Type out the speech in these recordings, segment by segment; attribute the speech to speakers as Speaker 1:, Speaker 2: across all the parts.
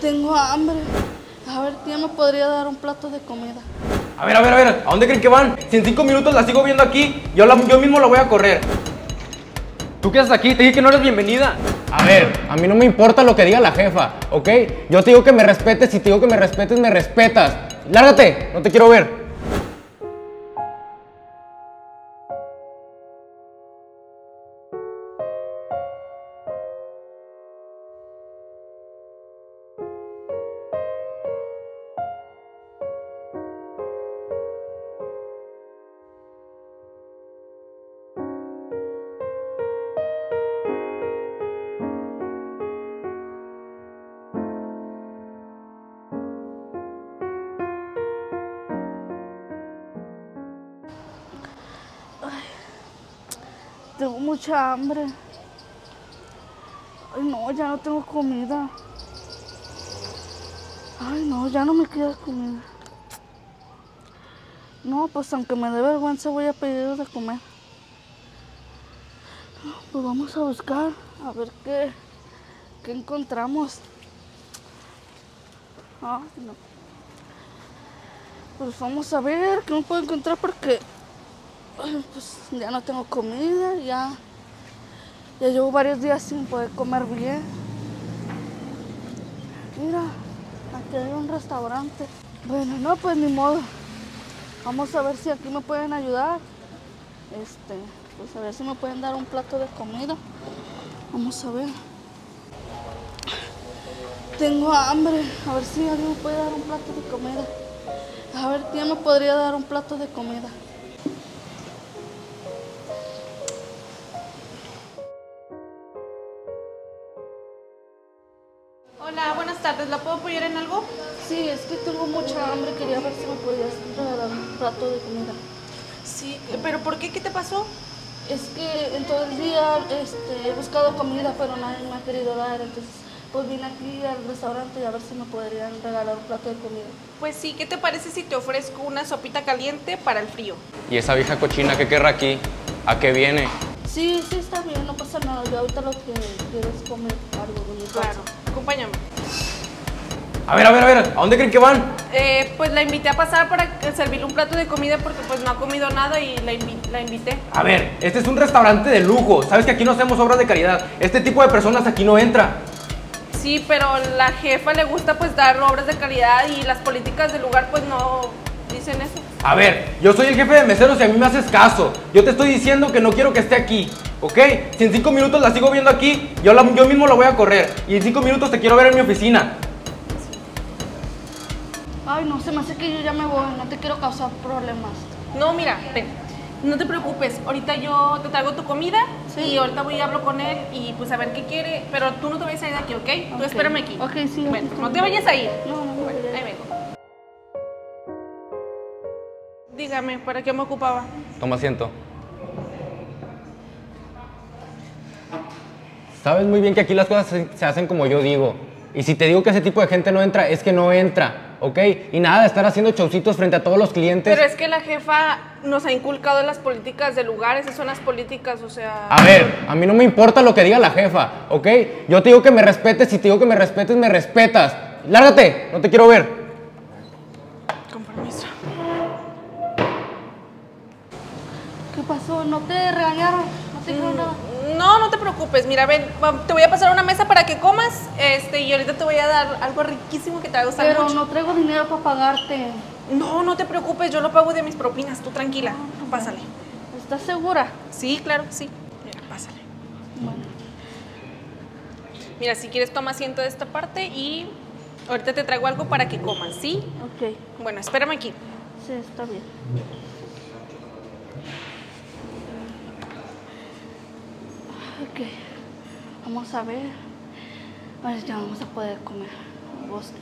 Speaker 1: Tengo hambre. A ver, ¿quién me podría dar un plato de comida?
Speaker 2: A ver, a ver, a ver, ¿a dónde creen que van? Si en cinco minutos la sigo viendo aquí, yo, la- yo mismo la voy a correr. ¿Tú qué haces aquí? Te dije que no eres bienvenida.
Speaker 3: A ver, a mí no me importa lo que diga la jefa, ¿ok? Yo te digo que me respetes, si te digo que me respetes, me respetas. Lárgate, no te quiero ver.
Speaker 1: Tengo mucha hambre. Ay, no, ya no tengo comida. Ay, no, ya no me queda comida. No, pues aunque me dé vergüenza voy a pedir de comer. Pues vamos a buscar, a ver qué, qué encontramos. Ay, no. Pues vamos a ver qué me puedo encontrar porque pues ya no tengo comida, ya, ya llevo varios días sin poder comer bien. Mira, aquí hay un restaurante. Bueno, no, pues ni modo. Vamos a ver si aquí me pueden ayudar. Este, pues a ver si me pueden dar un plato de comida. Vamos a ver. Tengo hambre. A ver si alguien me puede dar un plato de comida. A ver, ¿quién me podría dar un plato de comida?
Speaker 4: Hola, buenas tardes. ¿La puedo apoyar en algo?
Speaker 1: Sí, es que tengo mucha hambre. Quería ver si me podías regalar un plato de comida.
Speaker 4: Sí, pero ¿por qué? ¿Qué te pasó?
Speaker 1: Es que en todo el día este, he buscado comida, pero nadie me ha querido dar. Entonces, pues vine aquí al restaurante y a ver si me podrían regalar un plato de comida.
Speaker 4: Pues sí, ¿qué te parece si te ofrezco una sopita caliente para el frío?
Speaker 3: ¿Y esa vieja cochina qué querrá aquí? ¿A qué viene?
Speaker 1: Sí, sí, está bien, no pasa nada. Yo ahorita lo que quiero es comer algo casa.
Speaker 4: Claro, acompáñame.
Speaker 2: A ver, a ver, a ver, ¿a dónde creen que van?
Speaker 4: Eh, pues la invité a pasar para servirle un plato de comida porque pues no ha comido nada y la, invi- la invité.
Speaker 2: A ver, este es un restaurante de lujo. Sabes que aquí no hacemos obras de caridad. Este tipo de personas aquí no entra.
Speaker 4: Sí, pero la jefa le gusta pues dar obras de calidad y las políticas del lugar pues no dicen eso.
Speaker 2: A ver, yo soy el jefe de meseros y a mí me haces caso. Yo te estoy diciendo que no quiero que esté aquí, ¿ok? Si en cinco minutos la sigo viendo aquí, yo, la- yo mismo la voy a correr. Y en cinco minutos te quiero ver en mi oficina.
Speaker 1: Ay, no, se me hace que yo ya me voy. No te quiero causar problemas.
Speaker 4: No, mira, ven, no te preocupes, ahorita yo te traigo tu comida
Speaker 1: Sí.
Speaker 4: y ahorita voy y hablo con él y pues a ver qué quiere, pero tú no te vayas a ir de aquí, ¿ok? Tú
Speaker 1: Ok.
Speaker 4: espérame aquí.
Speaker 1: Ok, sí,
Speaker 4: Bueno, no te vayas a ir.
Speaker 1: No, no, no.
Speaker 4: Bueno, ahí vengo. Dígame, ¿para qué me ocupaba?
Speaker 3: Toma asiento. Sabes muy bien que aquí las cosas se, se hacen como yo digo. Y si te digo que ese tipo de gente no entra, es que no entra, ¿ok? Y nada de estar haciendo showcitos frente a todos los clientes.
Speaker 4: Pero es que la jefa nos ha inculcado las políticas del lugar, esas son las políticas, o sea...
Speaker 3: A ver, a mí no me importa lo que diga la jefa, ¿ok? Yo te digo que me respetes, si te digo que me respetes, me respetas. Lárgate, no te quiero ver.
Speaker 4: Con permiso.
Speaker 1: ¿Qué pasó? ¿No te regañaron? ¿No te dijeron nada?
Speaker 4: No, no te preocupes, mira, ven, te voy a pasar una mesa para que comas, este, y ahorita te voy a dar algo riquísimo que te va a gustar
Speaker 1: Pero
Speaker 4: mucho.
Speaker 1: no traigo dinero para pagarte.
Speaker 4: No, no te preocupes, yo lo pago de mis propinas, tú tranquila, pásale.
Speaker 1: ¿Estás segura?
Speaker 4: Sí, claro sí. Mira, pásale.
Speaker 1: Bueno.
Speaker 4: Mira, si quieres toma asiento de esta parte y ahorita te traigo algo para que comas, ¿sí?
Speaker 1: Ok,
Speaker 4: Bueno, espérame aquí.
Speaker 1: sí, está bien. Ok, vamos a ver. A ver, vamos a poder comer. Boston.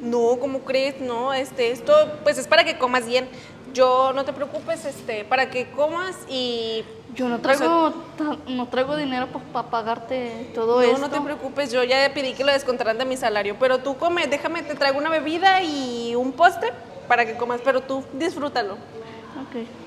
Speaker 4: No, ¿cómo crees? No, este, esto pues es para que comas bien. Yo no te preocupes, este, para que comas y
Speaker 1: Yo no traigo, no traigo dinero para pagarte todo
Speaker 4: no,
Speaker 1: esto.
Speaker 4: no te preocupes, yo ya pedí que lo descontaran de mi salario, pero tú come, déjame, te traigo una bebida y un postre para que comas, pero tú disfrútalo.
Speaker 1: Ok.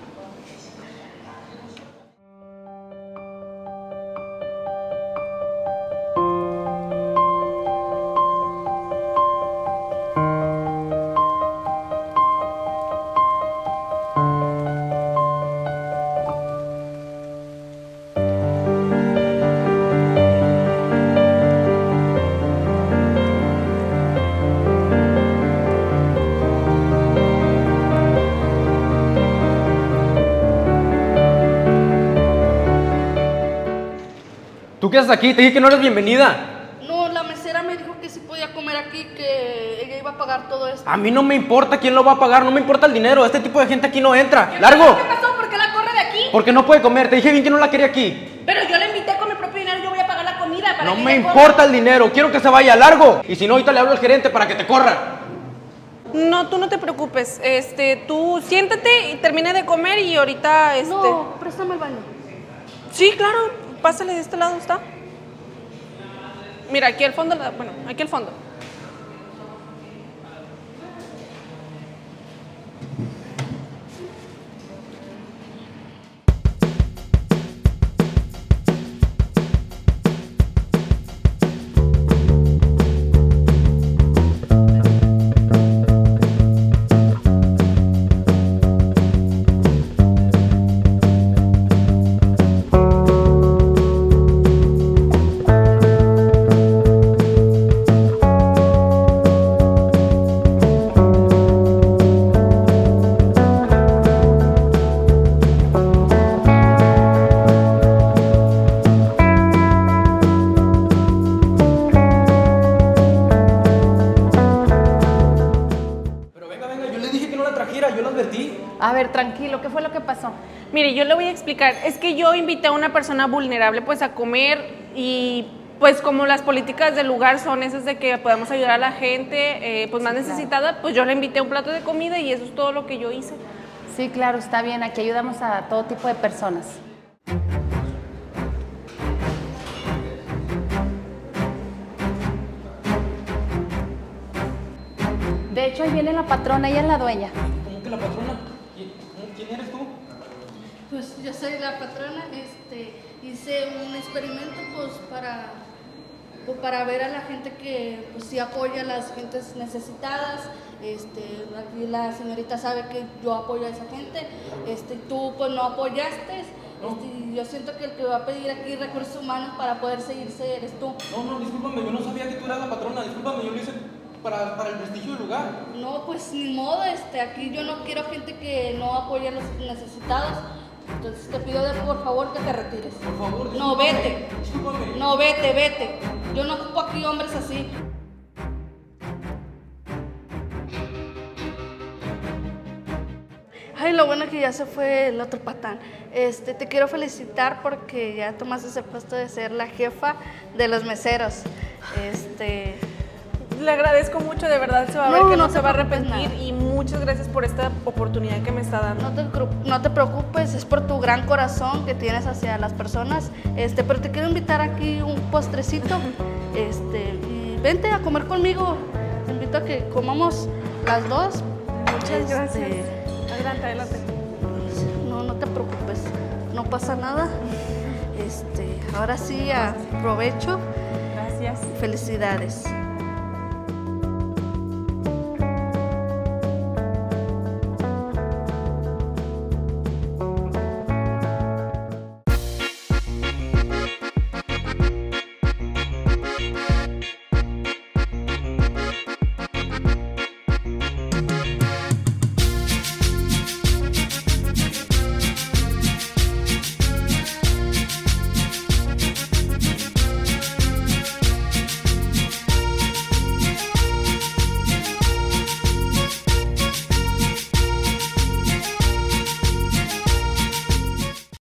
Speaker 2: ¿Tú qué haces aquí? Te dije que no eres bienvenida.
Speaker 1: No, la mesera me dijo que sí podía comer aquí, que ella iba a pagar todo esto.
Speaker 2: A mí no me importa quién lo va a pagar, no me importa el dinero. Este tipo de gente aquí no entra. ¡Largo!
Speaker 4: ¿Qué pasó? ¿Por qué la corre de aquí?
Speaker 2: Porque no puede comer. Te dije bien que no la quería aquí.
Speaker 4: Pero yo la invité con mi propio dinero, yo voy a pagar la comida para
Speaker 2: No
Speaker 4: que
Speaker 2: me importa el dinero. Quiero que se vaya. ¡Largo! Y si no, ahorita le hablo al gerente para que te corra.
Speaker 4: No, tú no te preocupes. Este, tú siéntate y termine de comer y ahorita este
Speaker 1: No, préstame el baño.
Speaker 4: Sí, claro, pásale de este lado, ¿está? Mira, aquí al fondo, bueno, aquí al fondo.
Speaker 5: Ver, tranquilo, ¿qué fue lo que pasó?
Speaker 4: Mire, yo le voy a explicar. Es que yo invité a una persona vulnerable pues a comer y pues como las políticas del lugar son esas de que podamos ayudar a la gente eh, pues más necesitada, pues yo le invité a un plato de comida y eso es todo lo que yo hice.
Speaker 5: Sí, claro, está bien, aquí ayudamos a todo tipo de personas. De hecho, ahí viene la patrona, ella es la dueña.
Speaker 2: ¿Cómo que la patrona? ¿Quién, quién eres tú?
Speaker 1: Pues yo soy la patrona, este, hice un experimento pues para, pues, para ver a la gente que pues sí apoya a las gentes necesitadas, este, aquí la señorita sabe que yo apoyo a esa gente, este, tú pues no apoyaste, este, y yo siento que el que va a pedir aquí recursos humanos para poder seguirse eres tú.
Speaker 2: No, no, discúlpame, yo no sabía que tú eras la patrona. Discúlpame, yo lo hice para, para el prestigio del lugar.
Speaker 1: No, pues ni modo, este, aquí yo no quiero gente que no apoye a los necesitados. Entonces te pido de por favor que te retires.
Speaker 2: Por favor,
Speaker 1: No,
Speaker 2: discúlpame.
Speaker 1: vete.
Speaker 2: Discúlpame.
Speaker 1: No, vete, vete. Yo no ocupo aquí hombres así. Ay, lo bueno es que ya se fue el otro patán. Este, te quiero felicitar porque ya tomaste ese puesto de ser la jefa de los meseros. Este,
Speaker 4: Le agradezco mucho, de verdad se va a ver que no,
Speaker 1: no
Speaker 4: se va a arrepentir
Speaker 1: nada.
Speaker 4: y muchas gracias por esta oportunidad que me está dando.
Speaker 1: No te, cru- no te preocupes, es por tu gran corazón que tienes hacia las personas. Este, pero te quiero invitar aquí un postrecito. Este, y vente a comer conmigo. Te invito a que comamos las dos.
Speaker 4: Muchas
Speaker 1: Este,
Speaker 4: gracias. Adelante, adelante.
Speaker 1: No, no te preocupes, no pasa nada. Este, ahora sí, aprovecho.
Speaker 4: Gracias.
Speaker 1: Felicidades.